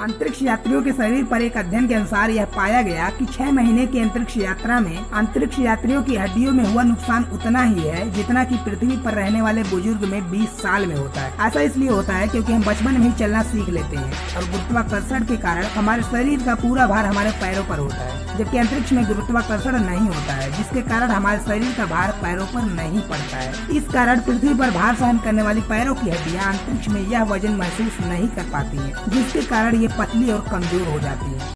अंतरिक्ष यात्रियों के शरीर पर एक अध्ययन के अनुसार यह पाया गया कि छह महीने की अंतरिक्ष यात्रा में अंतरिक्ष यात्रियों की हड्डियों में हुआ नुकसान उतना ही है जितना कि पृथ्वी पर रहने वाले बुज़ुर्ग में 20 साल में होता है। ऐसा इसलिए होता है क्योंकि हम बचपन में ही चलना सीख लेते हैं और गुरुत्वाकर्षण के कारण हमारे शरीर का पूरा भार हमारे पैरों पर होता है, जबकि अंतरिक्ष में गुरुत्वाकर्षण नहीं होता है, जिसके कारण हमारे शरीर का भार पैरों पर नहीं पड़ता है। इस कारण पृथ्वी पर भार सहन करने वाली पैरों की हड्डियाँ अंतरिक्ष में यह वज़न महसूस नहीं कर पाती है, जिसके कारण ये पतली और कमज़ोर हो जाती है।